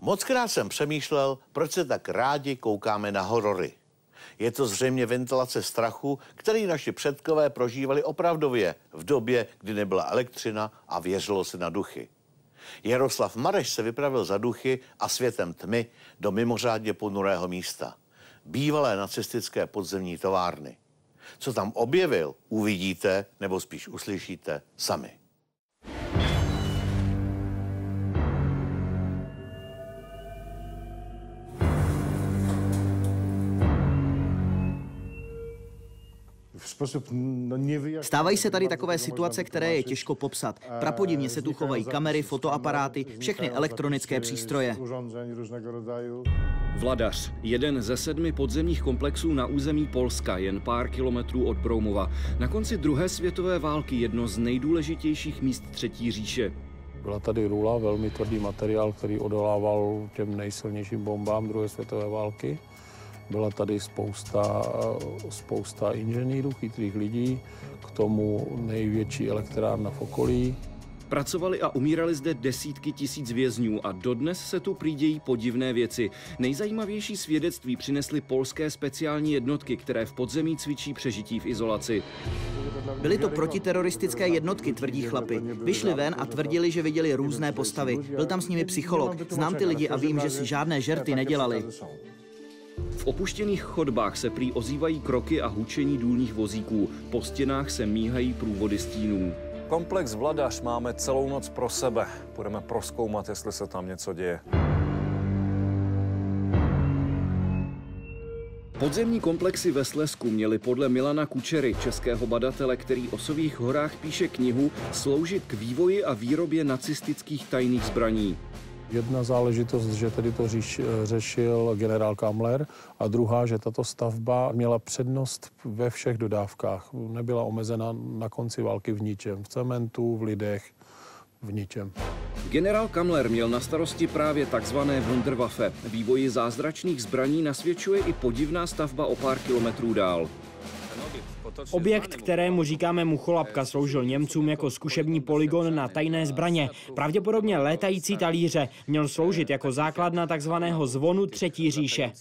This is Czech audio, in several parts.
Mockrát jsem přemýšlel, proč se tak rádi koukáme na horory. Je to zřejmě ventilace strachu, který naši předkové prožívali opravdově v době, kdy nebyla elektřina a věřilo se na duchy. Jaroslav Mareš se vypravil za duchy a světem tmy do mimořádně ponurého místa. Bývalé nacistické podzemní továrny. Co tam objevil, uvidíte nebo spíš uslyšíte sami. Stávají se tady takové situace, které je těžko popsat. Prapodivně se tu chovají kamery, fotoaparáty, všechny elektronické přístroje. Vladař, jeden ze sedmi podzemních komplexů na území Polska, jen pár kilometrů od Broumova. Na konci druhé světové války jedno z nejdůležitějších míst Třetí říše. Byla tady rula, velmi tvrdý materiál, který odolával těm nejsilnějším bombám druhé světové války. Byla tady spousta, spousta inženýrů, chytrých lidí, k tomu největší elektrárna v okolí. Pracovali a umírali zde desítky tisíc vězňů a dodnes se tu přidějí podivné věci. Nejzajímavější svědectví přinesly polské speciální jednotky, které v podzemí cvičí přežití v izolaci. Byly to protiteroristické jednotky, tvrdí chlapi. Vyšli ven a tvrdili, že viděli různé postavy. Byl tam s nimi psycholog. Znám ty lidi a vím, že si žádné žerty nedělali. V opuštěných chodbách se prý ozývají kroky a hučení důlních vozíků. Po stěnách se míhají průvody stínů. Komplex Vladař máme celou noc pro sebe. Budeme proskoumat, jestli se tam něco děje. Podzemní komplexy ve Slesku měly podle Milana Kučery, českého badatele, který o Sových horách píše knihu, sloužit k vývoji a výrobě nacistických tajných zbraní. Jedna záležitost, že tedy to říš, řešil generál Kamler a druhá, že tato stavba měla přednost ve všech dodávkách. Nebyla omezena na konci války v ničem. V cementu, v lidech, v ničem. Generál Kamler měl na starosti právě takzvané Wunderwaffe. Vývoji zázračných zbraní nasvědčuje i podivná stavba o pár kilometrů dál. Objekt, kterému říkáme Mucholapka, sloužil Němcům jako zkušební poligon na tajné zbraně. Pravděpodobně létající talíře měl sloužit jako základna takzvaného zvonu Třetí říše.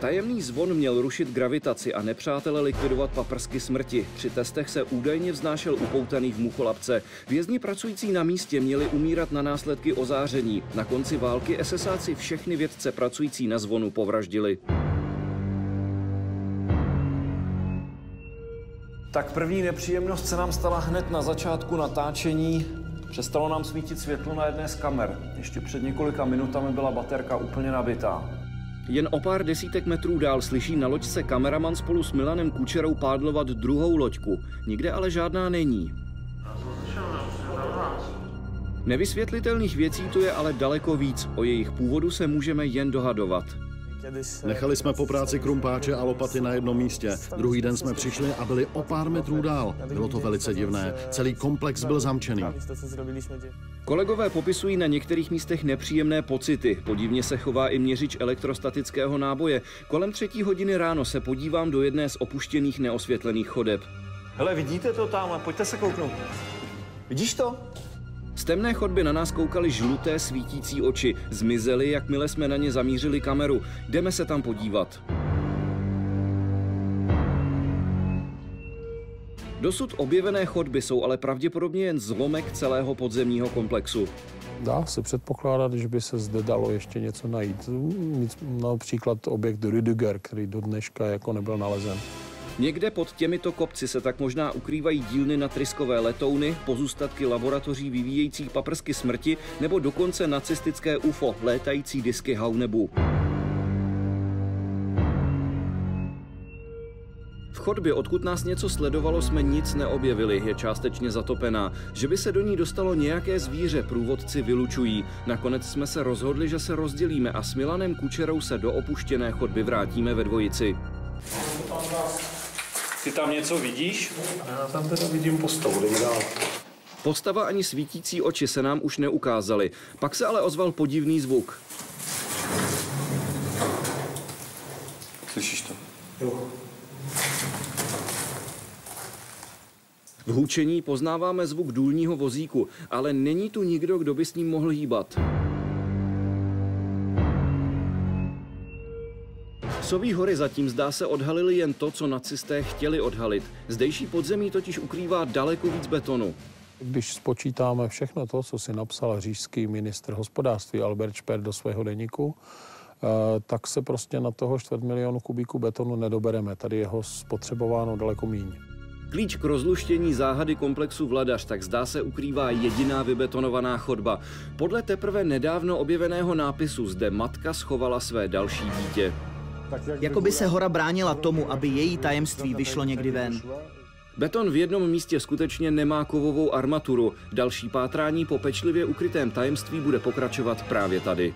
Tajemný zvon měl rušit gravitaci a nepřátele likvidovat paprsky smrti. Při testech se údajně vznášel upoutaný v Mucholapce. Vězni pracující na místě měli umírat na následky ozáření. Na konci války SSáci všechny vědce pracující na zvonu povraždili. Tak první nepříjemnost se nám stala hned na začátku natáčení. Přestalo nám svítit světlo na jedné z kamer. Ještě před několika minutami byla baterka úplně nabitá. Jen o pár desítek metrů dál slyší na loďce kameraman spolu s Milanem Kučerou pádlovat druhou loďku. Nikde ale žádná není. Nevysvětlitelných věcí tu je ale daleko víc. O jejich původu se můžeme jen dohadovat. Nechali jsme po práci krumpáče a lopaty na jednom místě. Druhý den jsme přišli a byli o pár metrů dál. Bylo to velice divné. Celý komplex byl zamčený. Kolegové popisují na některých místech nepříjemné pocity. Podivně se chová i měřič elektrostatického náboje. Kolem třetí hodiny ráno se podívám do jedné z opuštěných neosvětlených chodeb. Hele, vidíte to tam? Pojďte se kouknout. Vidíš to? Z temné chodby na nás koukaly žluté svítící oči. Zmizely, jakmile jsme na ně zamířili kameru. Jdeme se tam podívat. Dosud objevené chodby jsou ale pravděpodobně jen zlomek celého podzemního komplexu. Dá se předpokládat, že by se zde dalo ještě něco najít. Například objekt Rüdiger, který do dneška jako nebyl nalezen. Někde pod těmito kopci se tak možná ukrývají dílny na tryskové letouny, pozůstatky laboratoří vyvíjejících paprsky smrti nebo dokonce nacistické UFO, létající disky Haunebu. V chodbě, odkud nás něco sledovalo, jsme nic neobjevili, je částečně zatopená. Že by se do ní dostalo nějaké zvíře, průvodci vylučují. Nakonec jsme se rozhodli, že se rozdělíme a s Milanem Kučerou se do opuštěné chodby vrátíme ve dvojici. Ty tam něco vidíš? Já tam teda vidím postavu, jdeme dál. Postava ani svítící oči se nám už neukázaly. Pak se ale ozval podivný zvuk. Slyšíš to? Jo. V hučení poznáváme zvuk důlního vozíku, ale není tu nikdo, kdo by s ním mohl hýbat. Soví hory zatím zdá se odhalili jen to, co nacisté chtěli odhalit. Zdejší podzemí totiž ukrývá daleko víc betonu. Když spočítáme všechno to, co si napsal říšský ministr hospodářství Albert Šper do svého deníku, eh, tak se prostě na toho čtvrt milionu kubíků betonu nedobereme. Tady je ho spotřebováno daleko méně. Klíč k rozluštění záhady komplexu Vladař tak zdá se ukrývá jediná vybetonovaná chodba. Podle teprve nedávno objeveného nápisu zde matka schovala své další dítě. Jako by se hora bránila tomu, aby její tajemství vyšlo někdy ven. Beton v jednom místě skutečně nemá kovovou armaturu. Další pátrání po pečlivě ukrytém tajemství bude pokračovat právě tady.